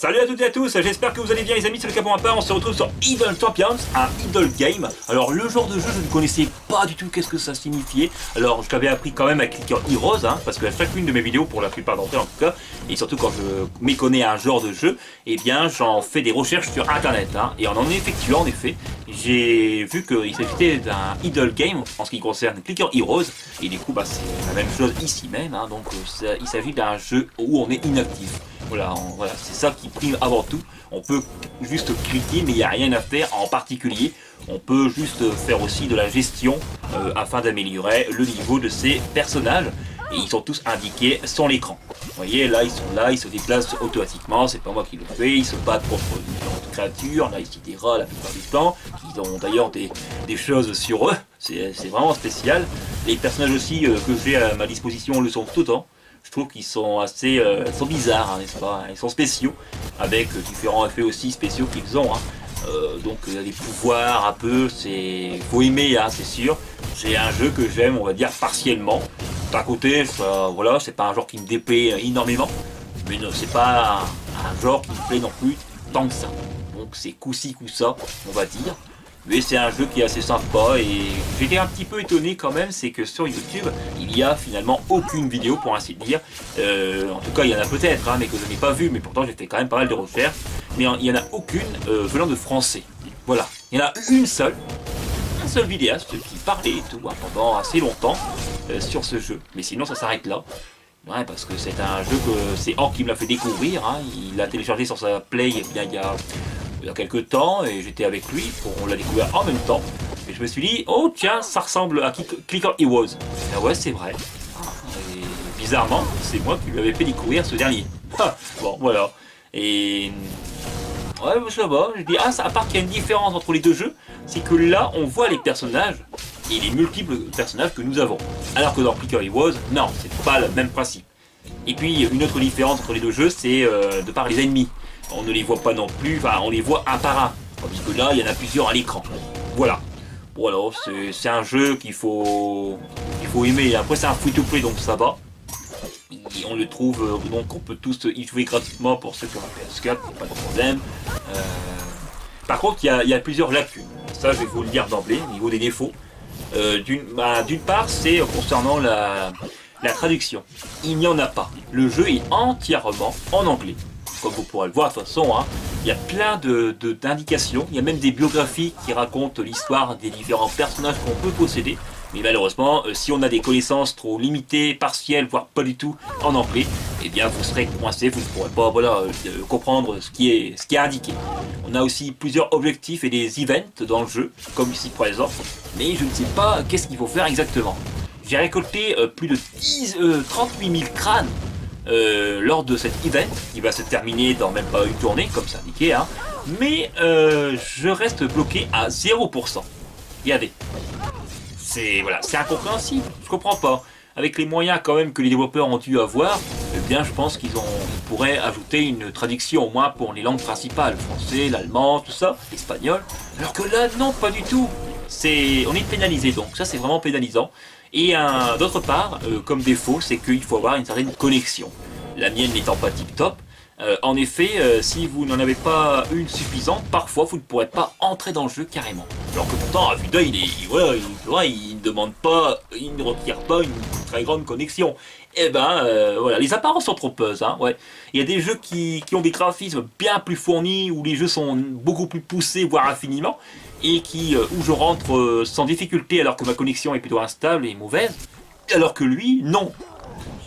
Salut à toutes et à tous, j'espère que vous allez bien les amis, c'est le Capon Part, on se retrouve sur Idle Champions, un Idle Game. Alors le genre de jeu, je ne connaissais pas du tout qu'est-ce que ça signifiait. Alors je l'avais appris quand même à cliquer Heroes, hein, parce que à chacune de mes vidéos, pour la plupart d'entre elles en tout cas, et surtout quand je méconnais un genre de jeu, eh bien j'en fais des recherches sur internet. Hein, et en en effectuant en effet, j'ai vu qu'il s'agissait d'un Idle Game en ce qui concerne Clicker Heroes, et du coup bah, c'est la même chose ici même, hein, donc euh, il s'agit d'un jeu où on est inactif. Voilà, voilà c'est ça qui prime avant tout. On peut juste cliquer, mais il n'y a rien à faire en particulier. On peut juste faire aussi de la gestion euh, afin d'améliorer le niveau de ces personnages. Et ils sont tous indiqués sur l'écran. Vous voyez, là, ils sont là, ils se déplacent automatiquement. C'est pas moi qui le fais. Ils se battent contre différentes créatures. Là, ici, des la plupart du temps. Qui ont d'ailleurs des, choses sur eux. C'est vraiment spécial. Les personnages aussi euh, que j'ai à ma disposition le sont tout temps je trouve qu'ils sont assez euh, sont bizarres, hein, pas Ils sont spéciaux, avec différents effets aussi spéciaux qu'ils ont. Hein. Euh, donc des pouvoirs un peu, c'est faut aimer, hein, c'est sûr. C'est un jeu que j'aime, on va dire partiellement. D'un côté, voilà, c'est pas un genre qui me déplaît énormément, mais c'est pas un, genre qui me plaît non plus tant que ça. Donc c'est coup-ci, coup-ça, on va dire. Mais c'est un jeu qui est assez sympa et j'étais un petit peu étonné quand même, c'est que sur YouTube, il y a finalement aucune vidéo pour ainsi dire. Euh, en tout cas, il y en a peut-être, hein, mais que je n'ai pas vu, mais pourtant j'ai fait quand même pas mal de recherches. Mais il n'y en a aucune euh, venant de français. Voilà, il y en a une seule, un seul vidéaste qui parlait et tout pendant assez longtemps euh, sur ce jeu. Mais sinon, ça s'arrête là. Ouais, parce que c'est un jeu que c'est Or qui me l'a fait découvrir. Hein. Il l'a téléchargé sur sa Play eh bien, il y a a quelques temps et j'étais avec lui, pour, on l'a découvert en même temps. Et je me suis dit, oh tiens, ça ressemble à Clicker Heroes. Ah ouais, c'est vrai. Et bizarrement, c'est moi qui lui avais fait découvrir ce dernier. Ah, bon, voilà. Et Ouais, ça va. Je dis, ah, à part qu'il y a une différence entre les deux jeux, c'est que là, on voit les personnages et les multiples personnages que nous avons. Alors que dans Clicker Heroes, non, c'est pas le même principe. Et puis, une autre différence entre les deux jeux, c'est euh, de par les ennemis on ne les voit pas non plus, enfin on les voit un par un. Tandis que là, il y en a plusieurs à l'écran. Voilà. Voilà, c'est un jeu qu'il faut, qu'il faut aimer. Après, c'est un free-to-play, donc ça va. On le trouve, euh, donc on peut tous y jouer gratuitement pour ceux qui ont un PS4, pas de problème. Euh, par contre, il y, a, plusieurs lacunes. Ça, je vais vous le dire d'emblée, au niveau des défauts. Euh, bah, d'une part, c'est concernant la traduction. Il n'y en a pas. Le jeu est entièrement en anglais comme vous pourrez le voir de toute façon, hein, il y a plein d'indications, de, il y a même des biographies qui racontent l'histoire des différents personnages qu'on peut posséder. Mais malheureusement, euh, si on a des connaissances trop limitées, partielles, voire pas du tout en anglais, eh bien vous serez coincé, vous ne pourrez pas voilà, euh, comprendre ce qui, est, ce qui est indiqué. On a aussi plusieurs objectifs et des events dans le jeu, comme ici exemple, mais je ne sais pas qu'est-ce qu'il faut faire exactement. J'ai récolté euh, plus de 10, 38 000 crânes euh, lors de cet event qui va se terminer dans même pas une journée comme c'est indiqué hein, mais euh, je reste bloqué à 0% regardez c'est voilà c'est incompréhensible. Je comprends pas. Avec les moyens quand même que les développeurs ont dû avoir eh bien je pense qu'ils ont pourraient ajouter une traduction au moins pour les langues principales français l'allemand tout ça l'espagnol. Alors que là non pas du tout. C'est on est pénalisé donc. Ça c'est vraiment pénalisant et d'autre part, euh, comme défaut, c'est qu'il faut avoir une certaine connexion. La mienne n'étant pas tip top. Euh, en effet, euh, si vous n'en avez pas une suffisante, parfois vous ne pourrez pas entrer dans le jeu carrément. Alors que pourtant, à vue d'œil, il, voilà, il, demande pas, il ne requiert pas une très grande connexion. Et eh ben voilà, les apparences sont trompeuses. Hein, ouais. Il y a des jeux qui, ont des graphismes bien plus fournis, où les jeux sont beaucoup plus poussés, voire infiniment et qui, euh, où je rentre euh, sans difficulté alors que ma connexion est plutôt instable et mauvaise, alors que lui, non.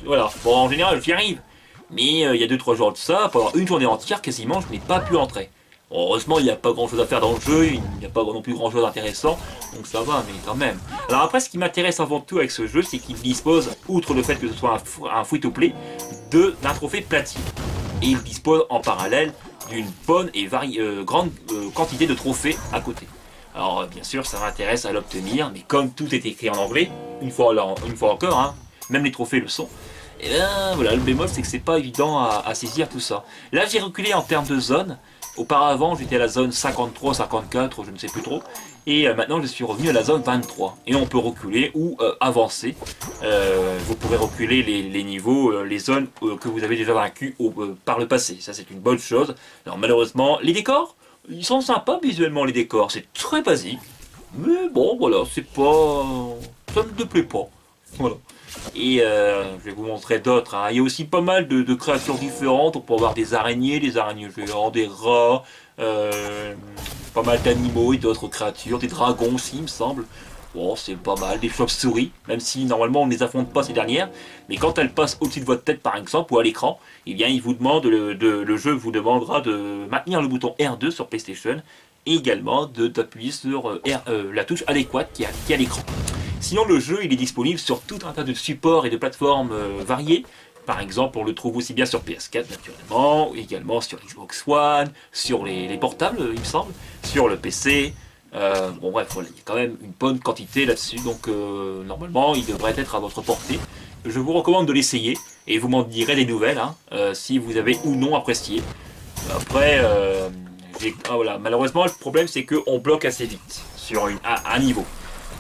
Voilà, bon en général j'y arrive, mais euh, il y a 2-3 jours de ça, pendant une journée entière quasiment, je n'ai pas pu entrer. heureusement, il n'y a pas grand chose à faire dans le jeu, il n'y a pas non plus grand chose d'intéressant, donc ça va, mais quand même. Alors après, ce qui m'intéresse avant tout avec ce jeu, c'est qu'il dispose, outre le fait que ce soit un, free-to-play, d'un trophée platine. Et il dispose en parallèle d'une bonne et grande quantité de trophées à côté. Alors bien sûr, ça m'intéresse à l'obtenir, mais comme tout est écrit en anglais, une fois, encore, hein, même les trophées le sont, et eh bien voilà, le bémol c'est que c'est pas évident à, saisir tout ça. Là j'ai reculé en termes de zone, auparavant j'étais à la zone 53, 54, je ne sais plus trop, Et euh, maintenant, je suis revenu à la zone 23. Et on peut reculer ou euh, avancer. Euh, vous pourrez reculer les, niveaux, les zones que vous avez déjà vaincues par le passé. Ça, c'est une bonne chose. Alors, malheureusement, les décors, ils sont sympas visuellement, les décors. C'est très basique. Mais bon, voilà, c'est pas... Ça ne me plaît pas. Voilà. Et je vais vous montrer d'autres. Hein. Il y a aussi pas mal de, créatures différentes. On peut avoir des araignées, des araignées géants, des rats, euh, pas mal d'animaux et d'autres créatures, des dragons aussi, il me semble. Bon, c'est pas mal, des chauves-souris, même si normalement on ne les affronte pas ces dernières, mais quand elles passent au-dessus de votre tête par exemple ou à l'écran, eh bien il vous demande le, jeu vous demandera de maintenir le bouton R2 sur PlayStation et également d'appuyer sur euh, euh, la touche adéquate qui est à l'écran. Sinon le jeu il est disponible sur tout un tas de supports et de plateformes variés, par exemple, on le trouve aussi bien sur PS4 naturellement, également sur Xbox One, sur les, portables, il me semble, sur le PC. Euh, bon bref, il y a quand même une bonne quantité là-dessus, donc euh, normalement il devrait être à votre portée. Je vous recommande de l'essayer et vous m'en direz des nouvelles hein, euh, si vous avez ou non apprécié. Après, ah, voilà, malheureusement le problème c'est qu'on bloque assez vite sur un niveau.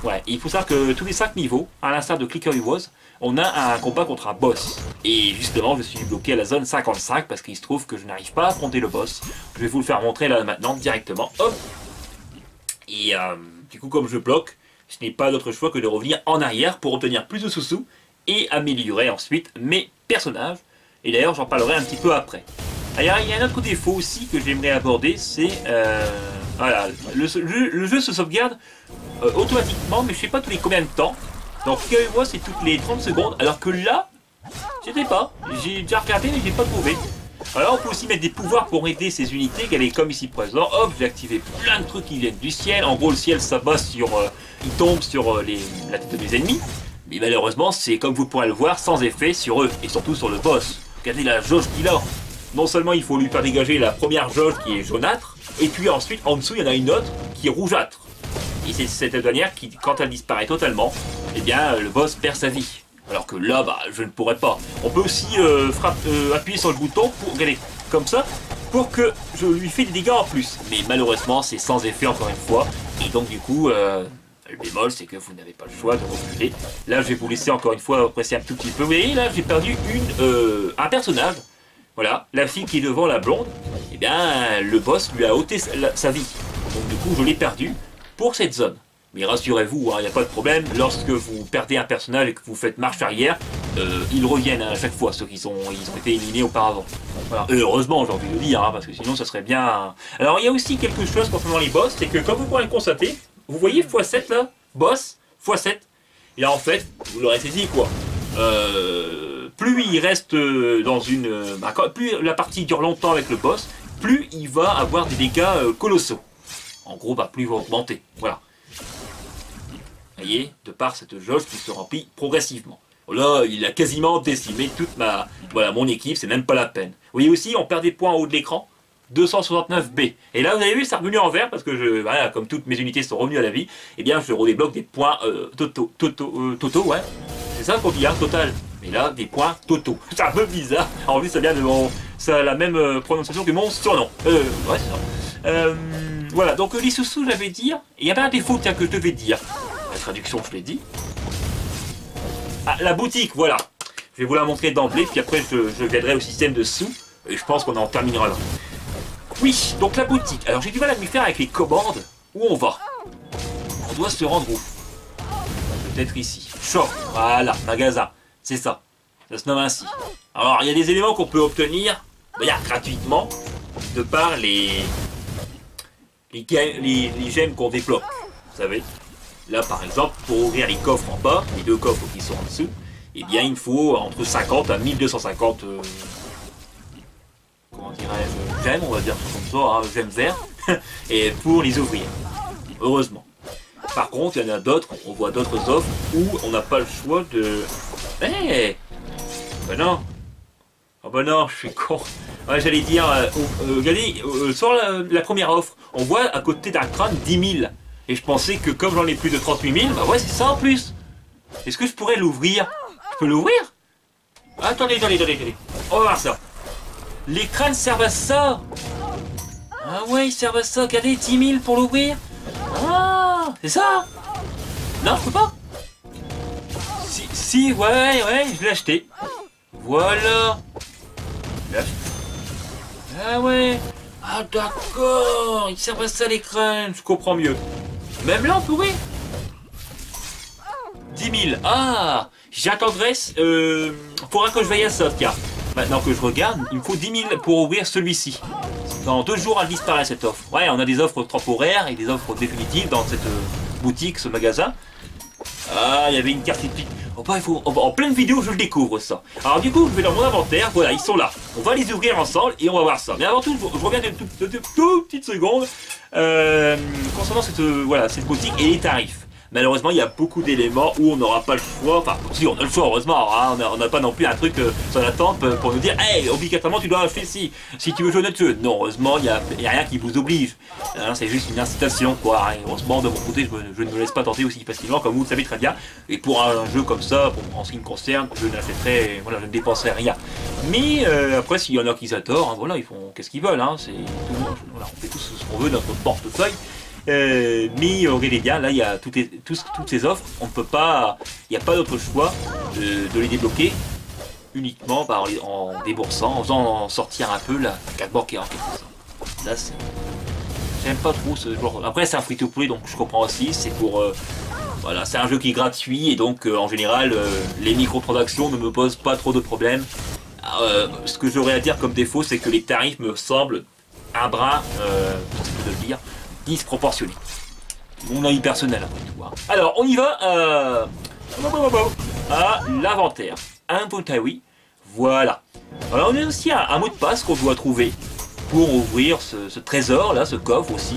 Ouais, il faut savoir que tous les 5 niveaux, à l'instar de Clicker Was, on a un combat contre un boss. Et justement, je suis bloqué à la zone 55 parce qu'il se trouve que je n'arrive pas à affronter le boss. Je vais vous le faire montrer là maintenant directement. Hop Et euh, du coup, comme je bloque, je n'ai pas d'autre choix que de revenir en arrière pour obtenir plus de sous-sous et améliorer ensuite mes personnages. Et d'ailleurs, j'en parlerai un petit peu après. Alors, il y a un autre défaut aussi que j'aimerais aborder, c'est... Euh, voilà, le, jeu se sauvegarde euh, automatiquement, mais je sais pas tous les combien de temps. Donc moi c'est toutes les 30 secondes, alors que là, c'était pas. J'ai déjà regardé mais j'ai pas trouvé. Alors on peut aussi mettre des pouvoirs pour aider ces unités, qu'elle est comme ici présent. Hop, j'ai activé plein de trucs qui viennent du ciel. En gros le ciel s'abat sur... Euh, il tombe sur euh, les, la tête de mes ennemis. Mais malheureusement c'est comme vous pourrez le voir sans effet sur eux et surtout sur le boss. Regardez la jauge qu'il a. Non seulement il faut lui faire dégager la première jauge qui est jaunâtre, et puis ensuite en dessous il y en a une autre qui est rougeâtre. Et c'est cette dernière qui, quand elle disparaît totalement, eh bien, le boss perd sa vie. Alors que là, bah, je ne pourrais pas. On peut aussi euh, euh, appuyer sur le bouton pour, comme ça, pour que je lui fais des dégâts en plus. Mais malheureusement, c'est sans effet encore une fois. Et donc, du coup, euh, le bémol, c'est que vous n'avez pas le choix de reculer. Là, je vais vous laisser encore une fois apprécier un tout petit peu. Vous voyez, là, j'ai perdu un personnage. Voilà, la fille qui est devant la blonde, eh bien, le boss lui a ôté sa vie. Donc, du coup, je l'ai perdu pour cette zone. Mais rassurez-vous, il hein, n'y a pas de problème, lorsque vous perdez un personnage et que vous faites marche arrière, euh, ils reviennent à chaque fois, ceux qui sont, ils ont été éliminés auparavant. heureusement, j'ai envie de le dire, hein, parce que sinon ça serait bien... Alors il y a aussi quelque chose concernant les boss, c'est que comme vous pourrez le constater, vous voyez x7 là, boss, x7, et là en fait, vous l'aurez saisi quoi. Euh, plus il reste euh, dans une... Bah, plus la partie dure longtemps avec le boss, plus il va avoir des dégâts colossaux. En gros, bah, plus il va augmenter. Voilà. Voyez, de par cette jauge qui se remplit progressivement. Là, il a quasiment décimé toute ma, voilà, mon équipe, c'est même pas la peine. Vous voyez aussi, on perd des points en haut de l'écran. 269B. Et là, vous avez vu, c'est revenu en vert parce que, je, voilà, comme toutes mes unités sont revenues à la vie, eh bien, je redébloque des points euh, toto, toto, euh, toto, ouais. C'est ça qu'on dit, hein, total. Mais là, des points toto. C'est un peu bizarre. En plus, ça vient de ça a la même euh, prononciation que mon surnom. Euh, ouais, c'est ça. Euh, voilà, donc les sous-sous, j'avais dire, il y avait un défaut tiens, que je devais dire. La traduction, je l'ai dit. Ah, la boutique, voilà. Je vais vous la montrer d'emblée, puis après je, viendrai au système de sous, et je pense qu'on en terminera là. Oui, donc la boutique. Alors j'ai du mal à m'y faire avec les commandes. Où on va? On doit se rendre où? Peut-être ici. Shop, voilà, magasin. C'est ça. Ça se nomme ainsi. Alors il y a des éléments qu'on peut obtenir, gratuitement, de par les les, gemmes qu'on débloque. Vous savez Là, par exemple, pour ouvrir les coffres en bas, les deux coffres qui sont en dessous, eh bien, il faut entre 50 à 1250... Euh, comment dirais-je Gemmes, on va dire comme ça, hein, gemmes vertes, et pour les ouvrir. Heureusement. Par contre, il y en a d'autres, on voit d'autres offres où on n'a pas le choix de... Eh Ben non Oh ben non, je suis con. Ouais, j'allais dire, euh, euh, regardez, euh, sur la, première offre, on voit à côté d'un crâne 10 000. Et je pensais que comme j'en ai plus de 38 000, bah ouais, c'est ça en plus. Est-ce que je pourrais l'ouvrir? Je peux l'ouvrir? Attendez, attendez, attendez, attendez. On va voir ça. Les crânes servent à ça. Ah ouais, ils servent à ça. Regardez, 10 000 pour l'ouvrir. Ah C'est ça? Non, je peux pas? Si, si, ouais, ouais, je l'ai acheté. Voilà. Ah ouais. Ah d'accord, il servent à ça les crânes, je comprends mieux. Même là, on pourrait 10 000. Ah J'attendrai... Euh, faudra que je veille à ça, tiens. Maintenant que je regarde, il me faut 10 000 pour ouvrir celui-ci. Dans deux jours, elle disparaît cette offre. Ouais, on a des offres temporaires et des offres définitives dans cette euh, boutique, ce magasin. Ah, il y avait une carte épique. Oh, bah, il faut, en pleine vidéo, je le découvre ça. Alors du coup, je vais dans mon inventaire. Voilà, ils sont là. On va les ouvrir ensemble et on va voir ça. Mais avant tout, je, reviens de toute, petite seconde concernant cette, euh, voilà, cette boutique et les tarifs. Malheureusement, il y a beaucoup d'éléments où on n'aura pas le choix. Enfin, si, on a le choix, heureusement. Hein, on n'a pas non plus un truc euh, sur la tempe pour nous dire Hey, obligatoirement, tu dois acheter ci. Si tu veux jouer notre jeu. Non, heureusement, il n'y a, rien qui vous oblige. Hein, c'est juste une incitation, quoi. Heureusement, de mon côté, je, ne me laisse pas tenter aussi facilement, comme vous le savez très bien. Et pour un jeu comme ça, en ce qui me concerne, je n'achèterai, voilà, je ne dépenserai rien. Mais euh, après, s'il y en a qui s'adorent, hein, voilà, ils font qu'est-ce qu'ils veulent. Hein, c'est voilà, on fait tout ce qu'on veut notre portefeuille. Euh, mais regardez bien, là il y a toutes, ces offres, on ne peut pas, il n'y a pas d'autre choix de, les débloquer uniquement par, en déboursant, en faisant sortir un peu la carte bancaire en quelque j'aime pas trop ce genre. Après c'est un free to play donc je comprends aussi, c'est pour, euh, voilà, c'est un jeu qui est gratuit et donc euh, en général les microtransactions ne me posent pas trop de problèmes. ce que j'aurais à dire comme défaut, c'est que les tarifs me semblent un bras, de le dire, disproportionné. Mon avis personnel après tout. Hein. Alors, on y va euh, à l'inventaire. Inventory. Voilà. Alors, on a aussi un, mot de passe qu'on doit trouver pour ouvrir ce, trésor là, ce coffre aussi.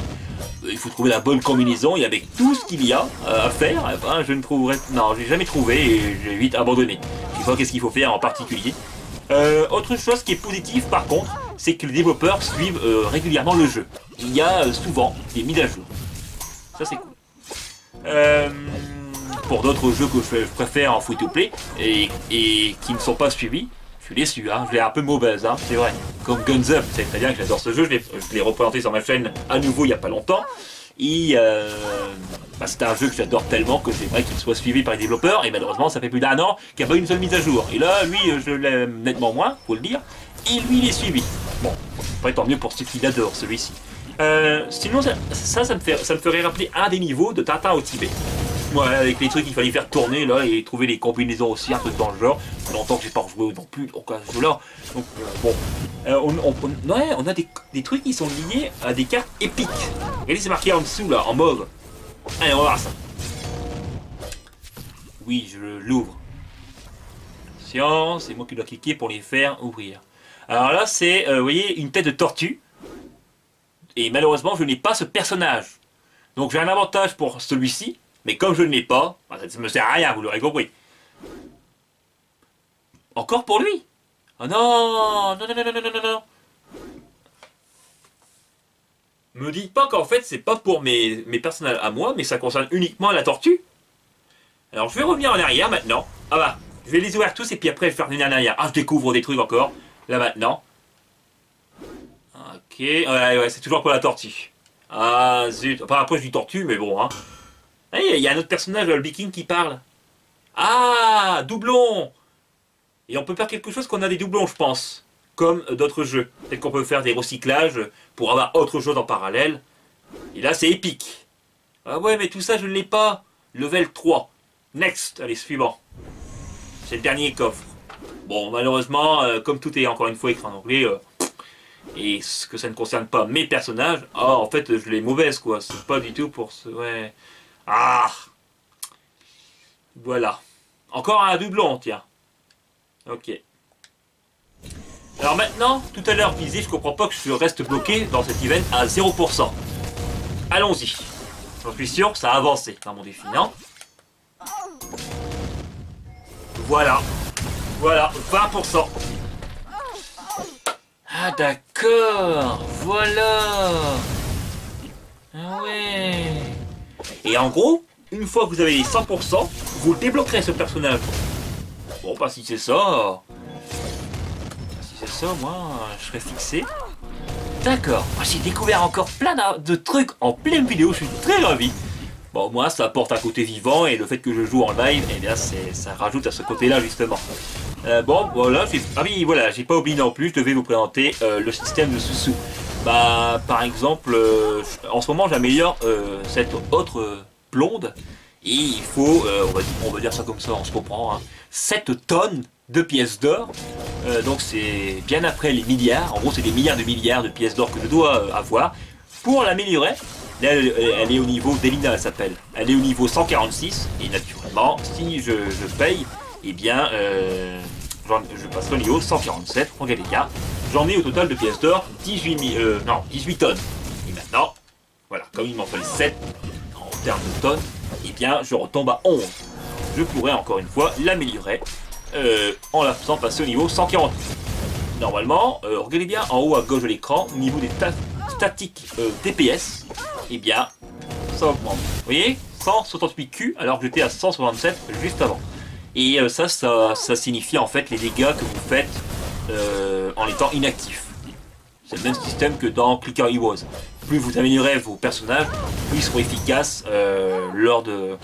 Euh, il faut trouver la bonne combinaison et avec tout ce qu'il y a euh, à faire, eh ben, je ne trouverai. Non, j'ai jamais trouvé et j'ai vite abandonné. Je pas qu'est-ce qu'il faut faire en particulier. autre chose qui est positive par contre, c'est que les développeurs suivent régulièrement le jeu il y a euh, souvent des mises à jour. Ça c'est cool. Euh, pour d'autres jeux que je préfère en free-to-play et, qui ne sont pas suivis, je suis déçu, hein. je l'ai un peu mauvaise, hein, c'est vrai. Comme Guns Up, c'est très bien que j'adore ce jeu, je l'ai représenté sur ma chaîne à nouveau il n'y a pas longtemps. Euh, bah, c'est un jeu que j'adore tellement que j'aimerais qu'il soit suivi par les développeurs. Et malheureusement, ça fait plus d'un an qu'il n'y a pas une seule mise à jour. Et là, lui, je l'aime nettement moins, faut le dire. Et lui, il est suivi. Bon, pas tant mieux pour ceux qui l'adorent, celui-ci. Euh, sinon, ça, ça, me fait, ça me ferait rappeler un des niveaux de Tintin au Tibet. Avec les trucs qu'il fallait faire tourner là et trouver les combinaisons aussi un peu dans le genre. Longtemps que j'ai pas rejoué non plus donc à ce là Donc euh, bon, euh, on, ouais, on a des, trucs qui sont liés à des cartes épiques. Regardez, c'est marqué en dessous là, en mauve. Allez, on va voir ça. Oui, je l'ouvre. Attention, c'est moi qui dois cliquer pour les faire ouvrir. Alors là, c'est, vous voyez, une tête de tortue. Et malheureusement, je n'ai pas ce personnage. Donc j'ai un avantage pour celui-ci, mais comme je ne l'ai pas, bah, ça ne me sert à rien, vous l'aurez compris. Encore pour lui? Oh non Non, non, non, non, non, non, non Me dites pas qu'en fait, c'est pas pour mes, mes personnages à moi, mais ça concerne uniquement la tortue. Alors je vais revenir en arrière maintenant. Ah bah, je vais les ouvrir tous et puis après je vais faire une en arrière. Ah, je découvre des trucs encore. Là maintenant. Ok, ouais, ouais, c'est toujours pour la tortue. Ah, zut. Enfin, après, je dis tortue, mais bon, hein. Il y a un autre personnage, le Viking, qui parle. Ah, doublon Et on peut faire quelque chose qu'on a des doublons, je pense. Comme d'autres jeux. Peut-être qu'on peut faire des recyclages pour avoir autre chose en parallèle. Et là, c'est épique. Ah ouais, mais tout ça, je ne l'ai pas. Level 3. Next. Allez, suivant. C'est le dernier coffre. Bon, malheureusement, euh, comme tout est encore une fois écrit en anglais, euh, et ce que ça ne concerne pas mes personnages, ah, en fait, je l'ai mauvaise, quoi. C'est pas du tout pour ce... Ouais. Ah Voilà. Encore un doublon, tiens. Ok. Alors maintenant, tout à l'heure, visé, je comprends pas que je reste bloqué dans cet event à 0%. Allons-y. J'en suis sûr, ça a avancé dans mon défi, non? Voilà. Voilà, 20%. Ah d'accord, voilà. Ah ouais. Et en gros, une fois que vous avez les 100%, vous débloquerez ce personnage. Bon, pas si c'est ça. Si c'est ça, moi, je serais fixé. D'accord, j'ai découvert encore plein de trucs en pleine vidéo, je suis très ravi. Bon, moi, ça apporte un côté vivant et le fait que je joue en live, eh bien, ça rajoute à ce côté-là, justement. Euh, bon, voilà, ah oui, voilà, j'ai pas oublié non plus, je devais vous présenter euh, le système de sous-sous. Bah, par exemple, euh, en ce moment, j'améliore cette autre blonde. Et il faut, on va, dire, ça comme ça, on se comprend, 7 hein, tonnes de pièces d'or. donc c'est bien après les milliards, en gros c'est des milliards de milliards de pièces d'or que je dois avoir. Pour l'améliorer elle, est au niveau, Delina elle s'appelle, elle est au niveau 146, et naturellement, si je, paye, eh bien, euh, je passe au niveau 147, regardez bien, j'en ai au total de pièces d'or 18, euh, non, 18 tonnes. Et maintenant, voilà, comme il m'en fallait 7 en termes de tonnes, eh bien, je retombe à 11. Je pourrais encore une fois l'améliorer euh, en la faisant passer au niveau 148. Normalement, regardez bien en haut à gauche de l'écran, au niveau des statiques DPS, eh bien, ça augmente. Vous voyez 168Q alors que j'étais à 167 juste avant. Et euh, ça, ça, signifie en fait les dégâts que vous faites euh, en étant inactif. C'est le même système que dans Clicker Heroes. Plus vous améliorez vos personnages, plus ils seront efficaces euh, lors de...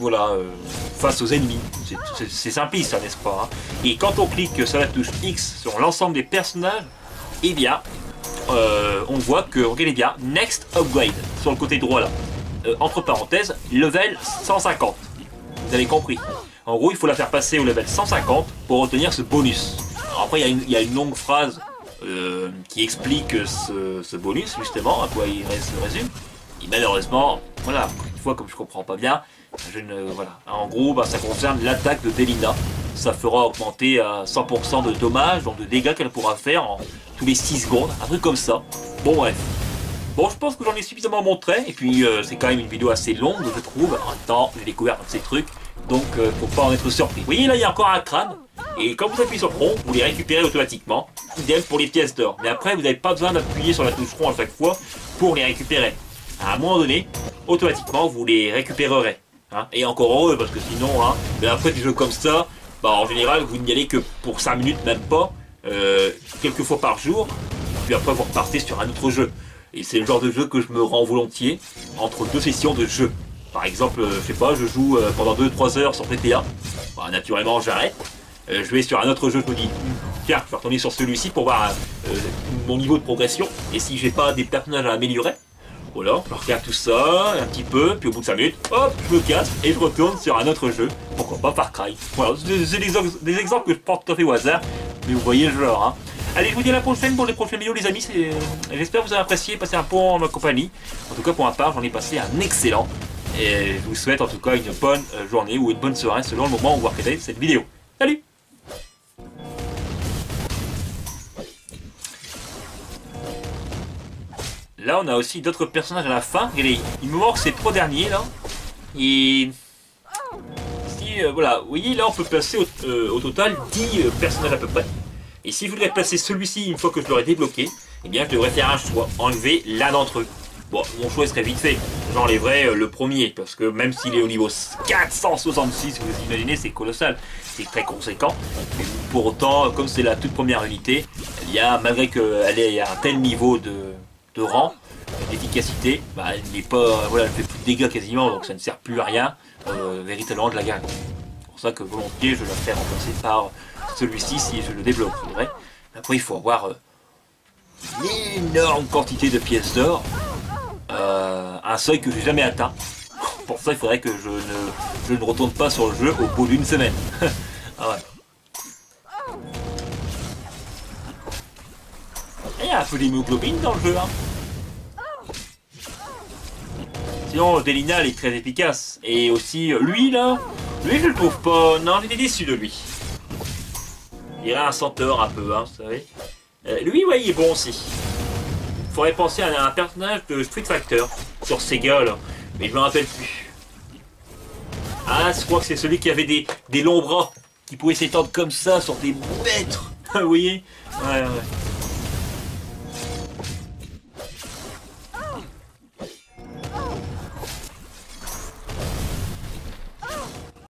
Voilà, face aux ennemis. C'est simpliste, ça, n'est-ce pas hein? Et quand on clique sur la touche X sur l'ensemble des personnages, eh bien, euh, on voit que, regardez bien, Next Upgrade, sur le côté droit là. Euh, entre parenthèses, level 150. Vous avez compris. En gros, il faut la faire passer au level 150 pour obtenir ce bonus. Après, il y, a une longue phrase euh, qui explique ce, bonus, justement, à quoi il se résume. Et malheureusement, voilà, une fois, comme je comprends pas bien. En gros, bah, ça concerne l'attaque de Delina. Ça fera augmenter à 100% de dommages, donc de dégâts qu'elle pourra faire en, les 6 secondes, un truc comme ça. Bon bref. Bon, je pense que j'en ai suffisamment montré, et puis euh, c'est quand même une vidéo assez longue, je trouve. En temps, j'ai découvert tous ces trucs, donc euh, faut pas en être surpris. Vous voyez, là, il y a encore un crâne, et quand vous appuyez sur rond, vous les récupérez automatiquement. Idem pour les pièces d'or. Mais après, vous n'avez pas besoin d'appuyer sur la touche rond à chaque fois pour les récupérer. À un moment donné, automatiquement, vous les récupérerez. Hein. Et encore heureux, parce que sinon, hein, mais après des jeux comme ça, bah, en général, vous n'y allez que pour 5 minutes, même pas. Euh, quelques fois par jour, puis après vous repartez sur un autre jeu. Et c'est le genre de jeu que je me rends volontiers entre deux sessions de jeu. Par exemple, euh, je sais pas, je joue euh, pendant 2-3 heures sur PTA, bah, naturellement j'arrête. Je vais sur un autre jeu, je me dis, tiens, je vais retourner sur celui-ci pour voir mon niveau de progression. Et si j'ai pas des personnages à améliorer, voilà, je regarde tout ça un petit peu, puis au bout de 5 minutes, hop, je me casse et je retourne sur un autre jeu. Pourquoi pas Far Cry Voilà, c'est des, exemples que je porte tout à fait au hasard, mais vous voyez le genre. Hein. Allez, je vous dis à la prochaine pour les prochaines vidéos, les amis. Euh, j'espère que vous avez apprécié passer un pont en ma compagnie. En tout cas, pour ma part, j'en ai passé un excellent. Et je vous souhaite en tout cas une bonne euh, journée ou une bonne soirée selon le moment où vous regardez cette vidéo. Salut Là, on a aussi d'autres personnages à la fin. Regardez, il me manque ces trois derniers, là. Et... Euh, voilà, vous voyez, là, on peut placer au, euh, total 10 euh, personnages à peu près. Et si je voudrais placer celui-ci une fois que je l'aurai débloqué, eh bien, je devrais faire un choix. Enlever l'un d'entre eux. Bon, mon choix serait vite fait. J'enlèverais le premier, parce que même s'il est au niveau 466, vous imaginez, c'est colossal. C'est très conséquent. Pour autant, comme c'est la toute première unité, il y a, malgré qu'elle ait un tel niveau de de rang, d'efficacité, bah, elle n'est pas, voilà, elle fait plus de dégâts quasiment, donc ça ne sert plus à rien euh, véritablement de la gagne. C'est pour ça que volontiers je la fais remplacer par celui-ci si je le développe. Après il faut avoir euh, une énorme quantité de pièces d'or, euh, un seuil que j'ai jamais atteint. Pour ça il faudrait que je ne, je ne retourne pas sur le jeu au bout d'une semaine. ah. Un peu d'hémoglobine dans le jeu. Hein. Sinon, Delina, est très efficace. Et aussi, euh, lui, là, lui, je le trouve pas... Non, j'étais déçu de lui. Il a un senteur un peu, hein, vous savez. Euh, lui, ouais, il est bon aussi. Faudrait penser à un personnage de Street Fighter sur Sega, là. Mais je me rappelle plus. Ah, je crois que c'est celui qui avait des, des longs bras, qui pouvait s'étendre comme ça sur des mètres. Vous voyez? Ouais, ouais.